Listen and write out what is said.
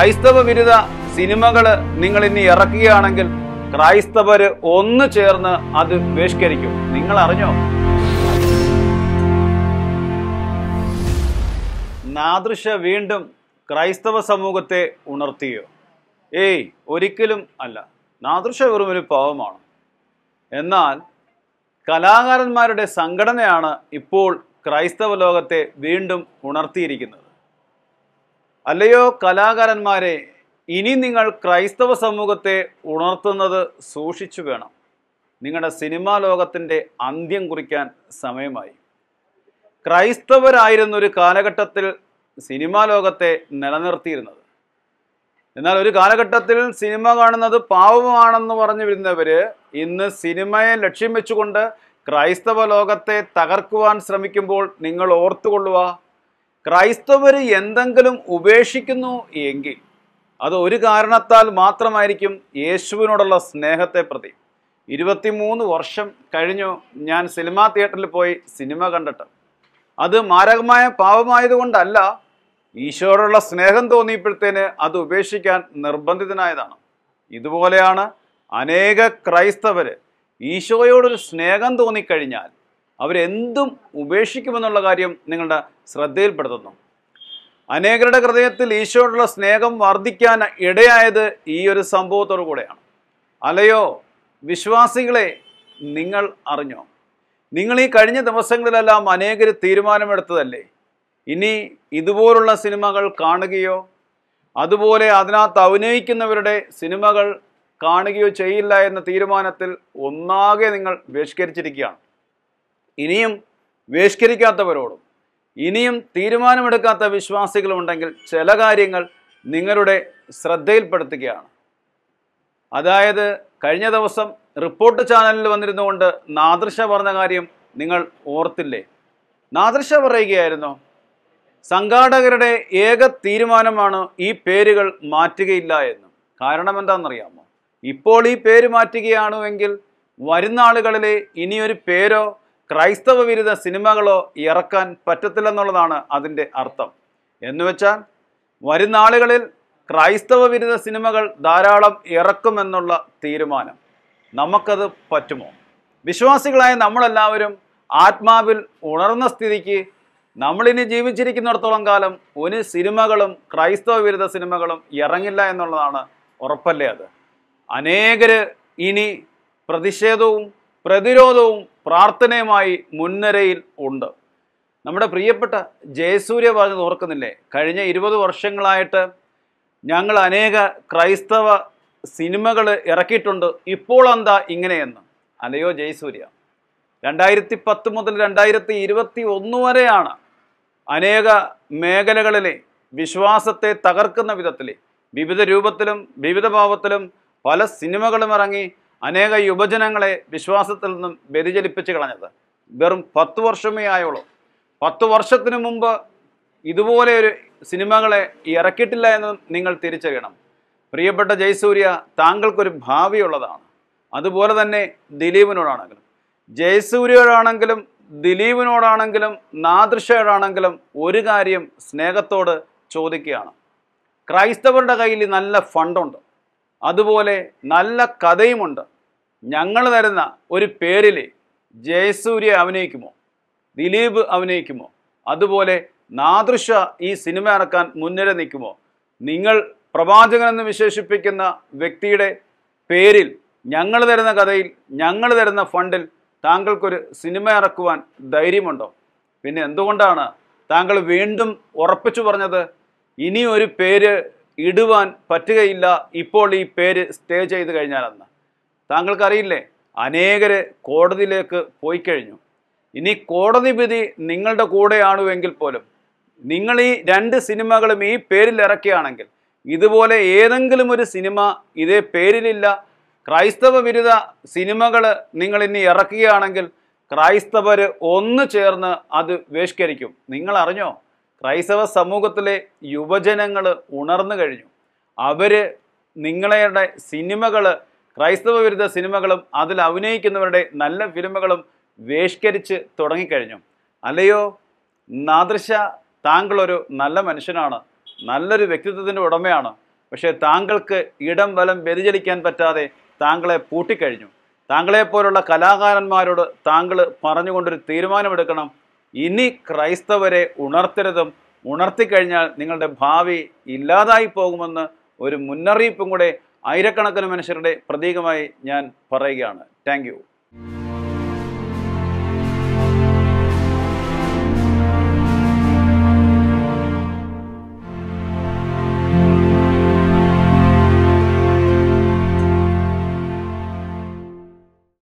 ക്രൈസ്തവ വിരുദ്ധ സിനിമകൾ നിങ്ങൾ ഇനി ഇറക്കുകയാണെങ്കിൽ ക്രൈസ്തവര് ഒന്ന് ചേർന്ന് അത് ബഹിഷ്കരിക്കും. നിങ്ങൾ അറിഞ്ഞോ നാദൃശ വീണ്ടും ക്രൈസ്തവ സമൂഹത്തെ ഉണർത്തിയോ? ഏയ് ഒരിക്കലും അല്ല. നാദൃശ വെറും ഒരു പാവമാണ്. എന്നാൽ കലാകാരന്മാരുടെ സംഘടനയാണ് ഇപ്പോൾ ക്രൈസ്തവ ലോകത്തെ വീണ്ടും ഉണർത്തിയിരിക്കുന്നത്. അല്ലയോ കലാകാരന്മാരെ ഇനി നിങ്ങൾ ക്രൈസ്തവ സമൂഹത്തെ ഉണർത്തുന്നത് സൂക്ഷിച്ചു വേണം. നിങ്ങളുടെ സിനിമാ ലോകത്തിന്റെ അന്ത്യം കുറിക്കാൻ സമയമായി. ക്രൈസ്തവരായിരുന്നൊരു കാലഘട്ടത്തിൽ സിനിമാ ലോകത്തെ നിലനിർത്തിയിരുന്നത്. എന്നാൽ ഒരു കാലഘട്ടത്തിൽ സിനിമ കാണുന്നത് പാവമാണെന്ന് പറഞ്ഞു വരുന്നവര് ഇന്ന് സിനിമയെ ലക്ഷ്യം വെച്ചുകൊണ്ട് ക്രൈസ്തവ ലോകത്തെ തകർക്കുവാൻ ശ്രമിക്കുമ്പോൾ നിങ്ങൾ ഓർത്തുകൊള്ളുക. ക്രൈസ്തവർ എന്തെങ്കിലും ഉപേക്ഷിക്കുന്നു എങ്കിൽ അത് ഒരു കാരണത്താൽ മാത്രമായിരിക്കും യേശുവിനോടുള്ള സ്നേഹത്തെ പ്രതി. ഇരുപത്തിമൂന്ന് വർഷം കഴിഞ്ഞു ഞാൻ സിനിമാ തിയേറ്ററിൽ പോയി സിനിമ കണ്ടിട്ട്. അത് മാരകമായ പാപമായതുകൊണ്ടല്ല ഈശോയോടുള്ള സ്നേഹം തോന്നിയപ്പോഴത്തേന് അത് ഉപേക്ഷിക്കാൻ നിർബന്ധിതനായതാണ്. ഇതുപോലെയാണ് അനേക ക്രൈസ്തവർ ഈശോയോടൊരു സ്നേഹം തോന്നിക്കഴിഞ്ഞാൽ അവരെന്തും ഉപേക്ഷിക്കുമെന്നുള്ള കാര്യം നിങ്ങളുടെ ശ്രദ്ധയിൽപ്പെടുത്തുന്നു. അനേകരുടെ ഹൃദയത്തിൽ ഈശോയോടുള്ള സ്നേഹം വർദ്ധിക്കാൻ ഇടയായത് ഈ ഒരു സംഭവത്തോടു കൂടെയാണ്. അലയോ വിശ്വാസികളെ നിങ്ങൾ അറിഞ്ഞോ? നിങ്ങൾ ഈ കഴിഞ്ഞ ദിവസങ്ങളിലെല്ലാം അനേകർ തീരുമാനമെടുത്തതല്ലേ? ഇനി ഇതുപോലുള്ള സിനിമകൾ കാണുകയോ അതുപോലെ അതിനകത്ത് അഭിനയിക്കുന്നവരുടെ സിനിമകൾ കാണുകയോ ചെയ്യില്ല എന്ന തീരുമാനത്തിൽ ഒന്നാകെ നിങ്ങൾ ബഹിഷ്കരിച്ചിരിക്കുകയാണ്. ഇനിയും ബഹിഷ്കരിക്കാത്തവരോടും ഇനിയും തീരുമാനമെടുക്കാത്ത വിശ്വാസികളുണ്ടെങ്കിൽ ചില കാര്യങ്ങൾ നിങ്ങളുടെ ശ്രദ്ധയിൽപ്പെടുത്തുകയാണ്. അതായത് കഴിഞ്ഞ ദിവസം റിപ്പോർട്ട് ചാനലിൽ വന്നിരുന്നുകൊണ്ട് നാദൃശ പറഞ്ഞ കാര്യം നിങ്ങൾ ഓർത്തില്ലേ? നാദൃശ പറയുകയായിരുന്നു സംഘാടകരുടെ ഏക തീരുമാനമാണ് ഈ പേരുകൾ മാറ്റുകയില്ല എന്ന്. കാരണം എന്താണെന്നറിയാമോ? ഇപ്പോൾ ഈ പേര് മാറ്റുകയാണെങ്കിൽ വരുന്ന ആളുകളിലെ ഇനിയൊരു പേരോ ക്രൈസ്തവ വിരുദ്ധ സിനിമകളോ ഇറക്കാൻ പറ്റത്തില്ലെന്നുള്ളതാണ് അതിന്റെ അർത്ഥം. എന്നുവെച്ചാൽ വരും നാളുകളിൽ ക്രൈസ്തവ വിരുദ്ധ സിനിമകൾ ധാരാളം ഇറക്കുമെന്നുള്ള തീരുമാനം നമുക്കത് പറ്റുമോ? വിശ്വാസികളായ നമ്മളെല്ലാവരും ആത്മാവിൽ ഉണർന്ന സ്ഥിതിക്ക് നമ്മളിനി ജീവിച്ചിരിക്കുന്നിടത്തോളം കാലം ഒരു സിനിമകളും ക്രൈസ്തവ വിരുദ്ധ സിനിമകളും ഇറങ്ങില്ല എന്നുള്ളതാണ് ഉറപ്പല്ലേ അത്? അനേകർ ഇനി പ്രതിഷേധവും പ്രതിരോധവും പ്രാർത്ഥനയുമായി മുൻനിരയിൽ ഉണ്ട്. നമ്മുടെ പ്രിയപ്പെട്ട ജയസൂര്യ പറഞ്ഞത് ഓർക്കുന്നില്ലേ? കഴിഞ്ഞ ഇരുപത് വർഷങ്ങളായിട്ട് ഞങ്ങൾ അനേക ക്രൈസ്തവ സിനിമകൾ ഇറക്കിയിട്ടുണ്ട്. ഇപ്പോൾ എന്താ ഇങ്ങനെയെന്ന്? അല്ലയോ ജയസൂര്യ? രണ്ടായിരത്തി പത്ത് മുതൽ രണ്ടായിരത്തി ഇരുപത്തി ഒന്ന് വരെയാണ് അനേക മേഖലകളിലെ വിശ്വാസത്തെ തകർക്കുന്ന വിധത്തിൽ വിവിധ രൂപത്തിലും വിവിധ ഭാവത്തിലും പല സിനിമകളും ഇറങ്ങി അനേക യുവജനങ്ങളെ വിശ്വാസത്തിൽ നിന്നും വ്യതിചലിപ്പിച്ച് കളഞ്ഞത്. വെറും പത്ത് വർഷമേ ആയുള്ളൂ. പത്ത് വർഷത്തിന് മുമ്പ് ഇതുപോലെ ഒരു സിനിമകളെ ഇറക്കിയിട്ടില്ല എന്ന് നിങ്ങൾ തിരിച്ചറിയണം. പ്രിയപ്പെട്ട ജയസൂര്യ താങ്കൾക്കൊരു ഭാവിയുള്ളതാണ്. അതുപോലെ തന്നെ ദിലീപിനോടാണെങ്കിലും. ജയസൂര്യയോടാണെങ്കിലും ദിലീപിനോടാണെങ്കിലും നാദൃശയോടാണെങ്കിലും ഒരു കാര്യം സ്നേഹത്തോട് ചോദിക്കുകയാണ്. ക്രൈസ്തവരുടെ കയ്യിൽ നല്ല ഫണ്ടുണ്ട്. അതുപോലെ നല്ല കഥയുമുണ്ട്. ഞങ്ങൾ തരുന്ന ഒരു പേരിൽ ജയസൂര്യ അഭിനയിക്കുമോ? ദിലീപ് അഭിനയിക്കുമോ? അതുപോലെ നാദൃശ ഈ സിനിമ ഇറക്കാൻ മുൻനിര നിൽക്കുമോ? നിങ്ങൾ പ്രവാചകൻ എന്ന് വിശേഷിപ്പിക്കുന്ന വ്യക്തിയുടെ പേരിൽ ഞങ്ങൾ തരുന്ന കഥയിൽ ഞങ്ങൾ തരുന്ന ഫണ്ടിൽ താങ്കൾക്കൊരു സിനിമ ഇറക്കുവാൻ ധൈര്യമുണ്ടോ? പിന്നെ എന്തുകൊണ്ടാണ് താങ്കൾ വീണ്ടും ഉറപ്പിച്ചു പറഞ്ഞത് ഇനി ഒരു പേര് ഇടുവാൻ പറ്റുകയില്ല ഇപ്പോൾ ഈ പേര് സ്റ്റേ ചെയ്ത് കഴിഞ്ഞാലെന്ന്. താങ്കൾക്കറിയില്ലേ? അനേകര് കോടതിയിലേക്ക് പോയി കഴിഞ്ഞു ഇനി കോടതി വിധി നിങ്ങളുടെ കൂടെയാണുവെങ്കിൽ പോലും നിങ്ങൾ ഈ രണ്ട് സിനിമകളും ഈ പേരിൽ ഇറക്കുകയാണെങ്കിൽ ഇതുപോലെ ഏതെങ്കിലും ഒരു സിനിമ ഇതേ പേരിലില്ല. ക്രൈസ്തവ വിരുദ്ധ സിനിമകൾ നിങ്ങൾ ഇനി ഇറക്കുകയാണെങ്കിൽ ക്രൈസ്തവർ ഒന്ന് ചേർന്ന് അത് ബഹിഷ്കരിക്കും. നിങ്ങൾ അറിഞ്ഞോ ക്രൈസ്തവ സമൂഹത്തിലെ യുവജനങ്ങൾ ഉണർന്നു കഴിഞ്ഞു. അവർ നിങ്ങളുടെ സിനിമകൾ ക്രൈസ്തവ വിരുദ്ധ സിനിമകളും അതിൽ അഭിനയിക്കുന്നവരുടെ നല്ല ഫിലിമുകളും വേഷ്കരിച്ച് തുടങ്ങിക്കഴിഞ്ഞു. അല്ലയോ? നാദൃശ താങ്കളൊരു നല്ല മനുഷ്യനാണ്. നല്ലൊരു വ്യക്തിത്വത്തിന്റെ ഉടമയാണ്. പക്ഷേ താങ്കൾക്ക് ഇടം വലം വ്യതിചലിക്കാൻ പറ്റാതെ താങ്കളെ പൂട്ടിക്കഴിഞ്ഞു. താങ്കളെപ്പോലുള്ള കലാകാരന്മാരോട് താങ്കൾ പറഞ്ഞുകൊണ്ടൊരു തീരുമാനമെടുക്കണം. ഇനി ക്രൈസ്തവരെ ഉണർത്തരുതും. ഉണർത്തിക്കഴിഞ്ഞാൽ നിങ്ങളുടെ ഭാവി ഇല്ലാതായി പോകുമെന്ന് ഒരു മുന്നറിയിപ്പും കൂടെ ആയിരക്കണക്കിന് മനുഷ്യരുടെ പ്രതീകമായി ഞാൻ പറയുകയാണ്. താങ്ക്